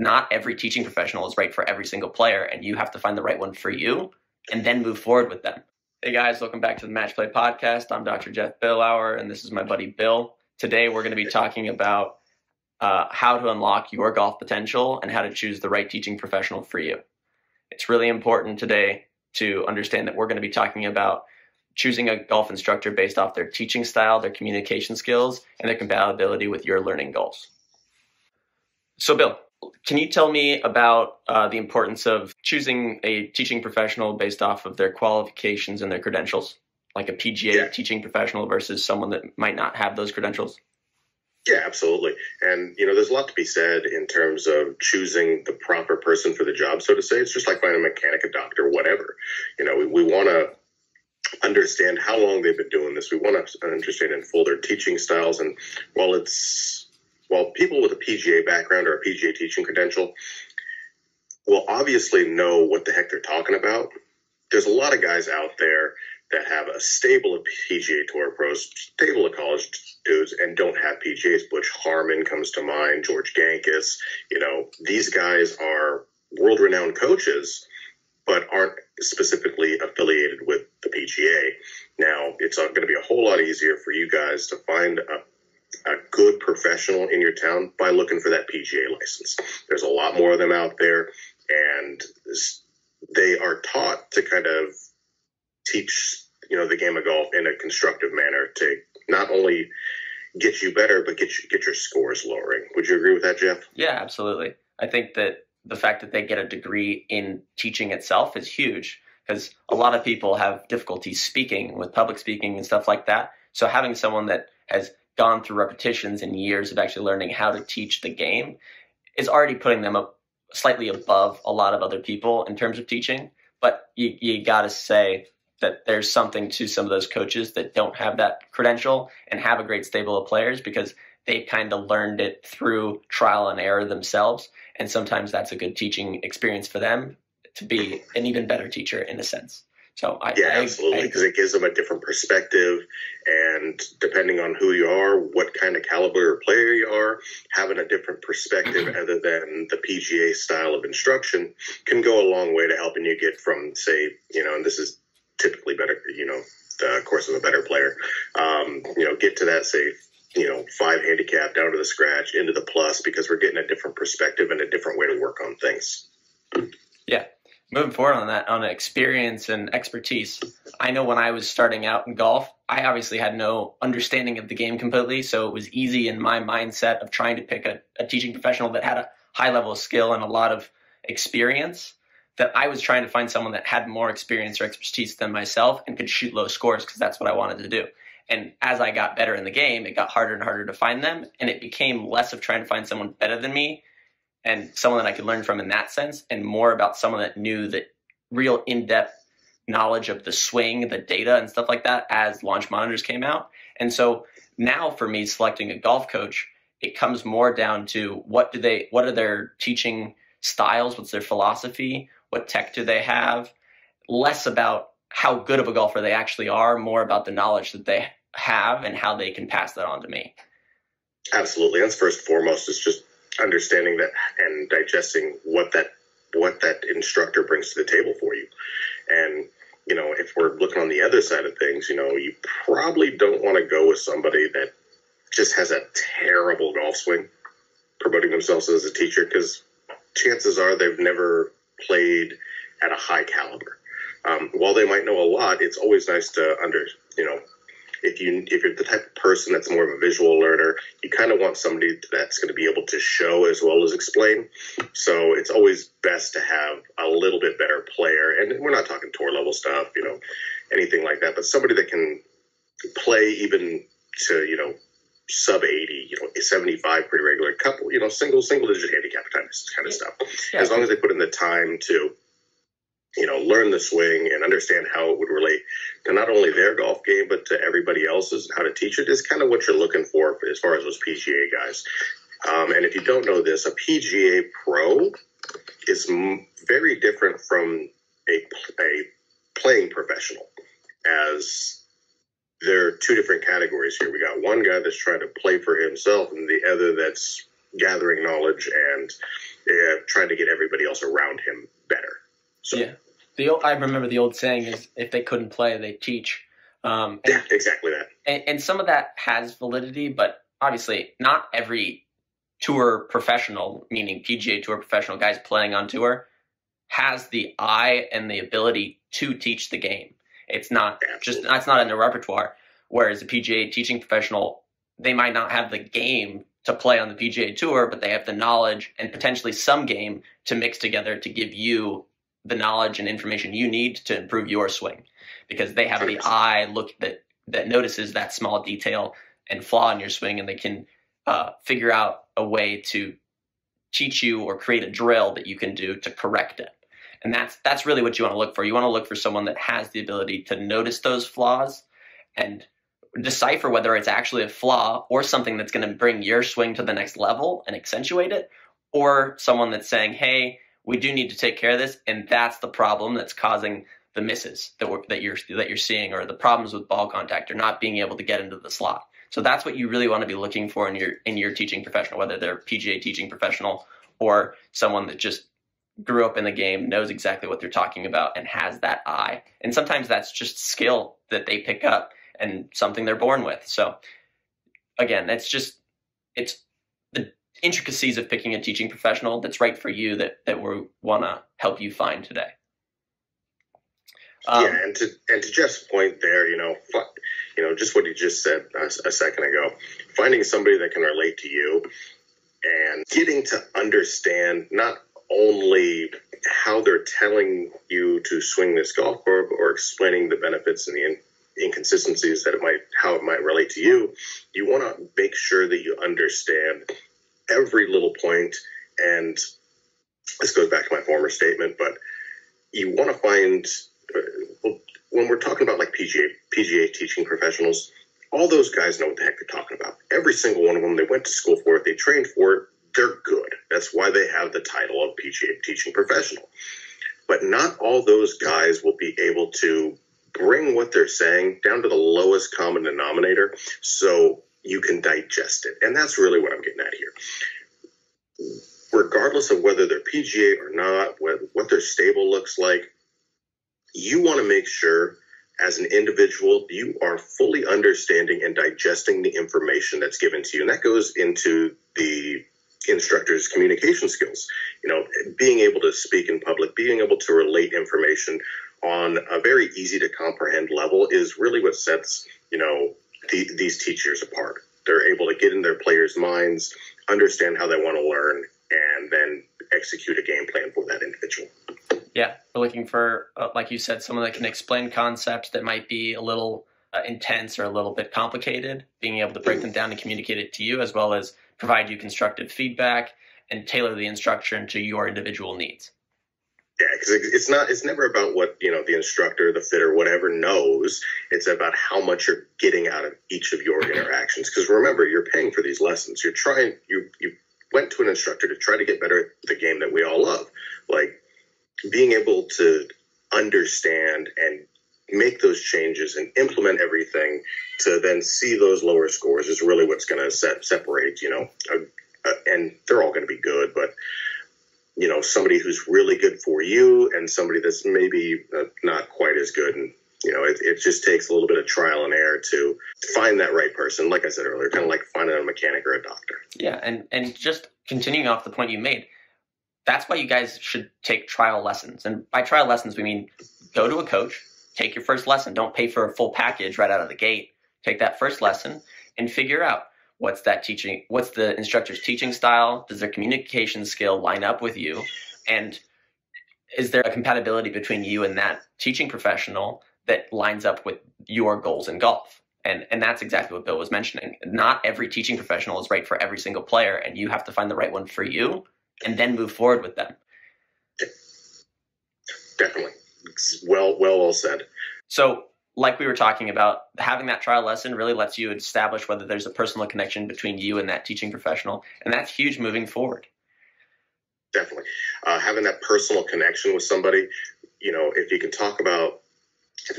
not every teaching professional is right for every single player, and you have to find the right one for you and then move forward with them. Hey guys, welcome back to the Match Play Podcast. I'm Dr. Jeff Billauer, and this is my buddy Bill. Today we're going to be talking about uh, how to unlock your golf potential and how to choose the right teaching professional for you. It's really important today to understand that we're going to be talking about choosing a golf instructor based off their teaching style, their communication skills, and their compatibility with your learning goals. So, Bill, can you tell me about uh, the importance of choosing a teaching professional based off of their qualifications and their credentials, like a PGA yeah. teaching professional versus someone that might not have those credentials? Yeah, absolutely. And, you know, there's a lot to be said in terms of choosing the proper person for the job, so to say. It's just like finding a mechanic, a doctor, whatever. You know, we, we want to understand how long they've been doing this. We want to understand and full their teaching styles. And while it's well, people with a PGA background or a PGA teaching credential will obviously know what the heck they're talking about. There's a lot of guys out there that have a stable of PGA Tour pros, stable of college dudes, and don't have PGAs. Butch Harmon comes to mind, George Gankas. You know, these guys are world renowned coaches, but aren't specifically affiliated with the PGA. Now, it's going to be a whole lot easier for you guys to find a a good professional in your town by looking for that PGA license. There's a lot more of them out there, and they are taught to kind of teach you know the game of golf in a constructive manner to not only get you better but get you, get your scores lowering. Would you agree with that, Jeff? Yeah, absolutely. I think that the fact that they get a degree in teaching itself is huge because a lot of people have difficulty speaking with public speaking and stuff like that. So having someone that has gone through repetitions and years of actually learning how to teach the game is already putting them up slightly above a lot of other people in terms of teaching. But you, you got to say that there's something to some of those coaches that don't have that credential and have a great stable of players because they've kind of learned it through trial and error themselves. And sometimes that's a good teaching experience for them to be an even better teacher in a sense. So I, yeah, absolutely, because it gives them a different perspective, and depending on who you are, what kind of caliber player you are, having a different perspective other than the PGA style of instruction can go a long way to helping you get from, say, you know, and this is typically better, you know, the course of a better player, um, you know, get to that say you know, five handicap down to the scratch into the plus because we're getting a different perspective and a different way to work on things. Yeah, moving forward on that, on experience and expertise, I know when I was starting out in golf, I obviously had no understanding of the game completely. So it was easy in my mindset of trying to pick a, a teaching professional that had a high level of skill and a lot of experience that I was trying to find someone that had more experience or expertise than myself and could shoot low scores because that's what I wanted to do. And as I got better in the game, it got harder and harder to find them. And it became less of trying to find someone better than me and someone that I could learn from in that sense, and more about someone that knew that real in depth knowledge of the swing, the data, and stuff like that as launch monitors came out. And so now for me, selecting a golf coach, it comes more down to what do they, what are their teaching styles, what's their philosophy, what tech do they have, less about how good of a golfer they actually are, more about the knowledge that they have and how they can pass that on to me. Absolutely. That's first and foremost. It's just understanding that and digesting what that what that instructor brings to the table for you. And you know, if we're looking on the other side of things, you know, you probably don't want to go with somebody that just has a terrible golf swing, promoting themselves as a teacher, because chances are they've never played at a high caliber. Um, while they might know a lot, it's always nice to under you if you if you're the type of person that's more of a visual learner, you kind of want somebody that's going to be able to show as well as explain. So it's always best to have a little bit better player, and we're not talking tour level stuff, you know, anything like that, but somebody that can play even to you know sub 80, you know, 75 pretty regular, couple, you know, single, single digit handicap kind of, kind of stuff. Yeah. As long as they put in the time to you know, learn the swing and understand how it would relate to not only their golf game, but to everybody else's how to teach it is kind of what you're looking for as far as those PGA guys. Um, and if you don't know this, a PGA pro is m- very different from a, a playing professional as there are two different categories here. We got one guy that's trying to play for himself and the other that's gathering knowledge and trying to get everybody else around him better. So yeah, the old, I remember the old saying is if they couldn't play, they teach. Um, and, yeah, exactly that. And, and some of that has validity, but obviously not every tour professional, meaning PGA Tour professional guys playing on tour, has the eye and the ability to teach the game. It's not just that's not in their repertoire. Whereas a PGA teaching professional, they might not have the game to play on the PGA Tour, but they have the knowledge and potentially some game to mix together to give you the knowledge and information you need to improve your swing because they have the eye look that that notices that small detail and flaw in your swing and they can uh, figure out a way to teach you or create a drill that you can do to correct it. And that's that's really what you want to look for. You want to look for someone that has the ability to notice those flaws and decipher whether it's actually a flaw or something that's going to bring your swing to the next level and accentuate it or someone that's saying hey we do need to take care of this, and that's the problem that's causing the misses that, that you're that you're seeing, or the problems with ball contact, or not being able to get into the slot. So that's what you really want to be looking for in your in your teaching professional, whether they're PGA teaching professional or someone that just grew up in the game, knows exactly what they're talking about, and has that eye. And sometimes that's just skill that they pick up and something they're born with. So again, it's just it's intricacies of picking a teaching professional that's right for you that that we want to help you find today. Um, yeah, and to and to Jeff's point there, you know, you know, just what he just said a, a second ago, finding somebody that can relate to you and getting to understand not only how they're telling you to swing this golf club or explaining the benefits and the in, inconsistencies that it might how it might relate to you you want to make sure that you understand every little point, and this goes back to my former statement, but you want to find uh, when we're talking about like PGA PGA teaching professionals, all those guys know what the heck they're talking about. Every single one of them, they went to school for it, they trained for it, they're good. That's why they have the title of PGA teaching professional. But not all those guys will be able to bring what they're saying down to the lowest common denominator. So you can digest it. And that's really what I'm getting at here. Regardless of whether they're PGA or not, what, what their stable looks like, you want to make sure as an individual you are fully understanding and digesting the information that's given to you. And that goes into the instructor's communication skills. You know, being able to speak in public, being able to relate information on a very easy to comprehend level is really what sets, you know, the, these teachers apart. They're able to get in their players' minds, understand how they want to learn, and then execute a game plan for that individual. Yeah, we're looking for, uh, like you said, someone that can explain concepts that might be a little uh, intense or a little bit complicated, being able to break them down and communicate it to you, as well as provide you constructive feedback and tailor the instruction to your individual needs. Yeah, because it's not. It's never about what you know the instructor, the fitter, whatever knows. It's about how much you're getting out of each of your interactions. Because remember, you're paying for these lessons. You're trying. You you went to an instructor to try to get better at the game that we all love. Like being able to understand and make those changes and implement everything to then see those lower scores is really what's going to set, separate. You know, a, a, and they're all going to be good, but you know somebody who's really good for you and somebody that's maybe uh, not quite as good. And you know it, it just takes a little bit of trial and error to find that right person. Like i said earlier kind of like finding a mechanic or a doctor. Yeah and and just continuing off the point you made that's why you guys should take trial lessons. And by trial lessons we mean go to a coach take your first lesson. Don't pay for a full package right out of the gate. Take that first lesson and figure out what's that teaching what's the instructor's teaching style? Does their communication skill line up with you? And is there a compatibility between you and that teaching professional that lines up with your goals in golf? And and that's exactly what bill was mentioning. Not every teaching professional is right for every single player and you have to find the right one for you and then move forward with them. Definitely. Well well well said. So like we were talking about, having that trial lesson really lets you establish whether there's a personal connection between you and that teaching professional, and that's huge moving forward. Definitely, uh, having that personal connection with somebody, you know, if you can talk about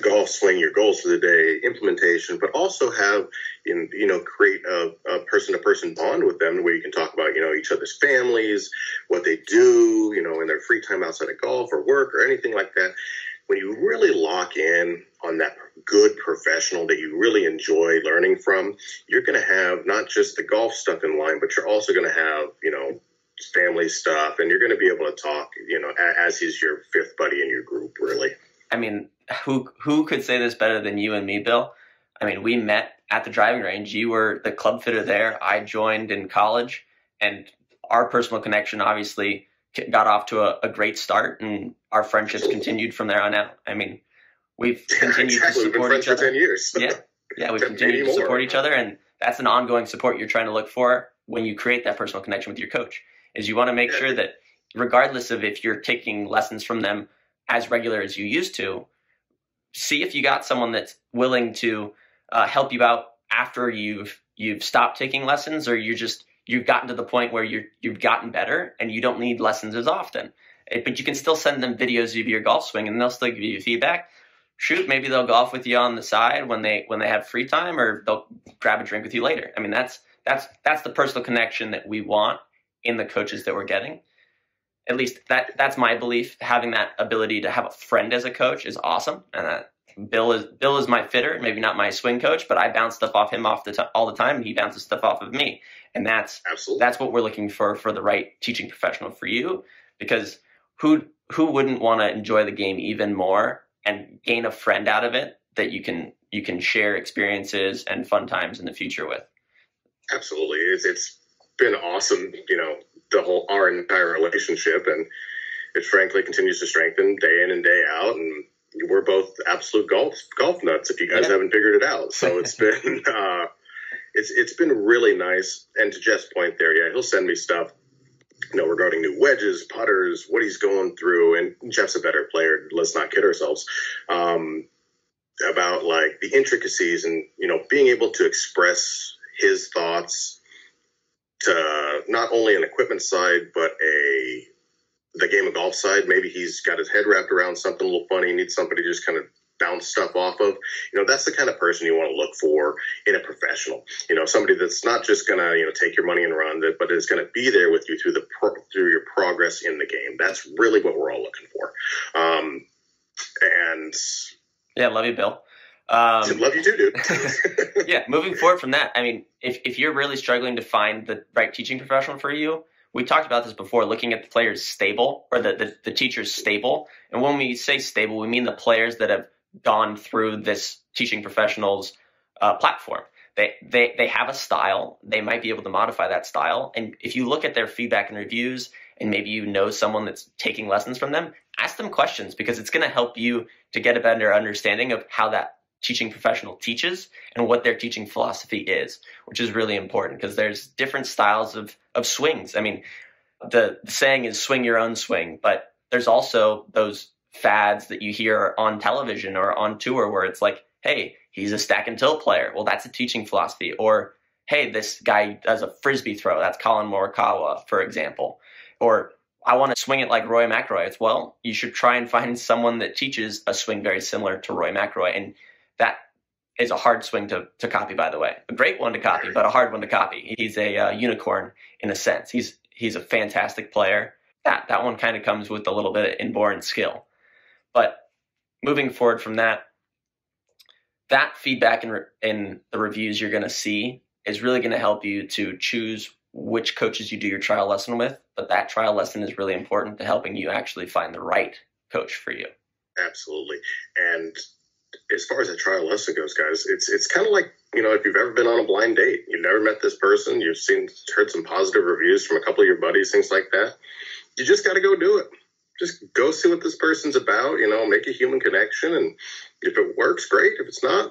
golf swing, your goals for the day, implementation, but also have in, you know create a person to person bond with them where you can talk about you know each other's families, what they do, you know, in their free time outside of golf or work or anything like that. When you really lock in on that good professional that you really enjoy learning from, you're going to have not just the golf stuff in line, but you're also going to have you know family stuff, and you're going to be able to talk, you know, as he's your fifth buddy in your group, really. I mean, who who could say this better than you and me, Bill? I mean, we met at the driving range. You were the club fitter there. I joined in college, and our personal connection obviously got off to a, a great start, and our friendships continued from there on out. I mean, we've continued exactly. to support each other. 10 years. yeah, yeah, we've continued to support each other, and that's an ongoing support you're trying to look for when you create that personal connection with your coach. Is you want to make yeah. sure that regardless of if you're taking lessons from them as regular as you used to, see if you got someone that's willing to uh, help you out after you've you've stopped taking lessons or you just you've gotten to the point where you're you've gotten better and you don't need lessons as often. It, eh, but you can still send them videos of your golf swing and they'll still give you feedback. Shoot, maybe they'll golf with you on the side when they when they have free time or they'll grab a drink with you later. I mean that's that's that's the personal connection that we want in the coaches that we're getting. At least that that's my belief. Having that ability to have a friend as a coach is awesome, and that Bill is Bill is my fitter, maybe not my swing coach, but I bounce stuff off him off the all the time, and he bounces stuff off of me, and that's Absolutely. that's what we're looking for for the right teaching professional for you, because who who wouldn't want to enjoy the game even more and gain a friend out of it that you can you can share experiences and fun times in the future with. Absolutely, it's, it's been awesome. You know, the whole our entire relationship, and it frankly continues to strengthen day in and day out. And we're both absolute golf golf nuts. If you guys yeah. haven't figured it out, so it's been uh, it's it's been really nice. And to Jeff's point there, yeah, he'll send me stuff. You know, regarding new wedges, putters, what he's going through, and Jeff's a better player. Let's not kid ourselves. Um, about like the intricacies and you know being able to express his thoughts to not only an equipment side, but a the game of golf side. Maybe he's got his head wrapped around something a little funny, needs somebody to just kind of bounce stuff off of. You know, that's the kind of person you want to look for in a professional. You know, somebody that's not just going to you know take your money and run, but is going to be there with you through the pro- through your progress in the game. That's really what we're all looking for. Um, and yeah, love you, Bill. Um, Love you too, dude. yeah, moving forward from that, I mean, if, if you're really struggling to find the right teaching professional for you, we talked about this before, looking at the players stable or the, the, the teachers stable. And when we say stable, we mean the players that have gone through this teaching professional's uh, platform. They, they, they have a style. They might be able to modify that style. And if you look at their feedback and reviews, and maybe you know someone that's taking lessons from them, ask them questions because it's going to help you to get a better understanding of how that teaching professional teaches and what their teaching philosophy is, which is really important because there's different styles of, of swings. I mean, the, the saying is swing your own swing, but there's also those fads that you hear on television or on tour where it's like, hey, he's a stack and tilt player. Well, that's a teaching philosophy. Or, hey, this guy does a frisbee throw. That's Collin Morikawa, for example. Or I want to swing it like Rory McIlroy. It's well, you should try and find someone that teaches a swing very similar to Rory McIlroy, and that is a hard swing to, to copy, by the way. A great one to copy, but a hard one to copy. He's a uh, unicorn in a sense. He's he's a fantastic player. That that one kind of comes with a little bit of inborn skill. But moving forward from that, that feedback re- in the reviews you're going to see is really going to help you to choose which coaches you do your trial lesson with. But that trial lesson is really important to helping you actually find the right coach for you. Absolutely. And as far as a trial lesson goes, guys, it's it's kind of like you know if you've ever been on a blind date, you've never met this person, you've seen heard some positive reviews from a couple of your buddies, things like that. You just got to go do it. Just go see what this person's about. You know, make a human connection, and if it works, great. If it's not,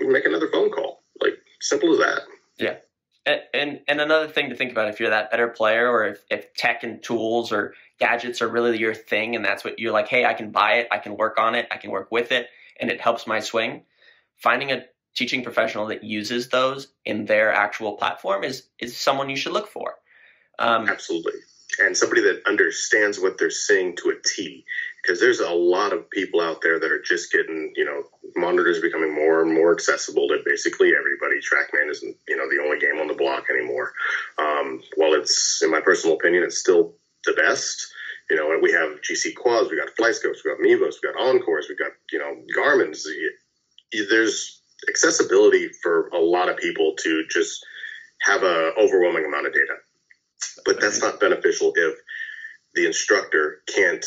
make another phone call. Like simple as that. Yeah. And, and, and another thing to think about if you're that better player or if, if tech and tools or gadgets are really your thing and that's what you're like hey i can buy it i can work on it i can work with it and it helps my swing, finding a teaching professional that uses those in their actual platform is is someone you should look for. Um, Absolutely, and somebody that understands what they're saying to a T, because there's a lot of people out there that are just getting, you know, monitors becoming more and more accessible to basically everybody. TrackMan isn't, you know, the only game on the block anymore. Um, while it's, in my personal opinion, it's still the best. You know, we have GC Quads, we got FlightScopes, we got Mevos, we got Encores, we got, you know, Garmin's. There's accessibility for a lot of people to just have a overwhelming amount of data. But that's not beneficial if the instructor can't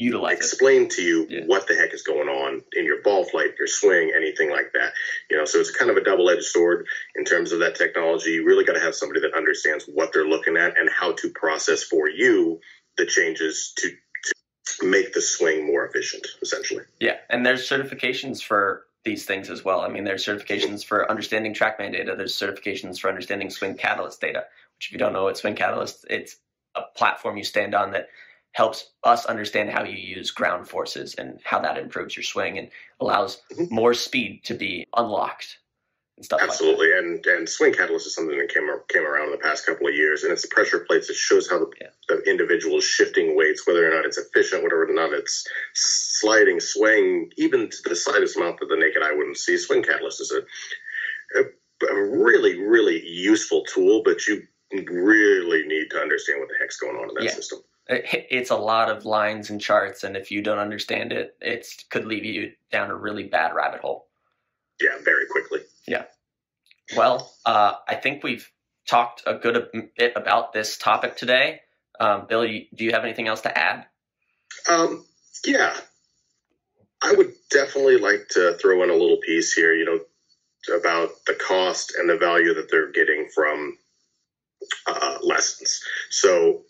utilize explain it. to you yeah. what the heck is going on in your ball flight, your swing, anything like that. You know, so it's kind of a double-edged sword in terms of that technology. You really got to have somebody that understands what they're looking at and how to process for you the changes to to make the swing more efficient, essentially. Yeah, and there's certifications for these things as well. I mean, there's certifications for understanding TrackMan data. There's certifications for understanding Swing Catalyst data. If you don't know what Swing Catalyst, it's a platform you stand on that helps us understand how you use ground forces and how that improves your swing and allows mm-hmm. more speed to be unlocked and stuff Absolutely. Like and and swing catalyst is something that came came around in the past couple of years and it's pressure plates that shows how the, yeah. the individual is shifting weights, whether or not it's efficient, whether or not it's sliding, swaying, even to the slightest amount that the naked eye wouldn't see. Swing catalyst is a, a, a really, really useful tool, but you really need to understand what the heck's going on in that yeah. system it's a lot of lines and charts, and if you don't understand it, it could lead you down a really bad rabbit hole. Yeah, very quickly. Yeah. Well, uh, I think we've talked a good bit about this topic today. Um, Bill, do you have anything else to add? Um, yeah, I would definitely like to throw in a little piece here. You know, about the cost and the value that they're getting from uh, lessons. So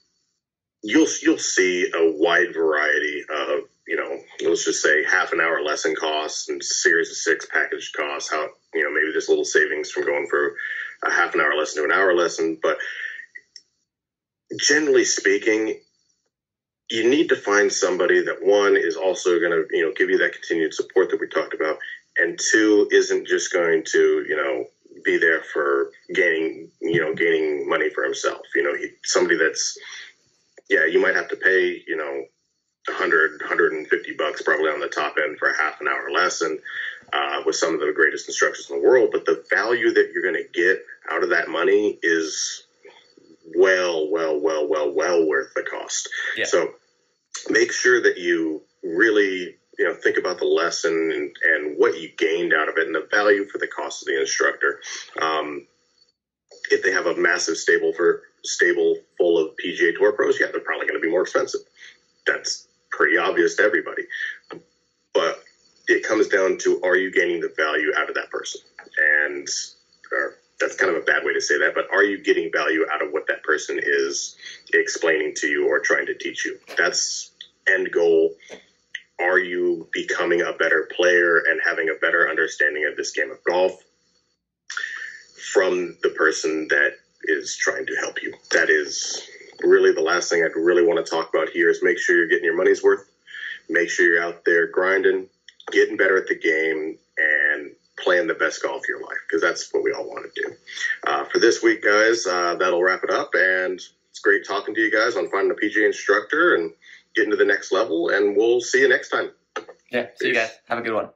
you'll you'll see a wide variety of you know let's just say half an hour lesson costs and series of six package costs how you know maybe there's little savings from going for a half an hour lesson to an hour lesson but generally speaking you need to find somebody that one is also going to you know give you that continued support that we talked about and two isn't just going to you know be there for gaining you know gaining money for himself you know he, somebody that's yeah, you might have to pay, you know, 100, 150 bucks probably on the top end for a half an hour lesson uh, with some of the greatest instructors in the world. But the value that you're going to get out of that money is well, well, well, well, well worth the cost. Yeah. So make sure that you really you know think about the lesson and, and what you out of value for the cost of the instructor. Um, if they have a massive stable for stable full of PGA Tour pros, yeah, they're probably going to be more expensive. That's pretty obvious to everybody. But it comes down to are you gaining the value out of that person? And that's kind of a bad way to say that, but are you getting value out of what that person is explaining to you or trying to teach you? That's end goal. Are you becoming a better player and having a better understanding of this game of golf from the person that is trying to help you. That is really the last thing I'd really want to talk about here is make sure you're getting your money's worth. Make sure you're out there grinding, getting better at the game, and playing the best golf of your life because that's what we all want to do. Uh, for this week, guys, uh, that'll wrap it up. And it's great talking to you guys on finding a PGA instructor and getting to the next level. And we'll see you next time. Yeah, see Peace. you guys. Have a good one.